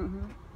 Mm-hmm.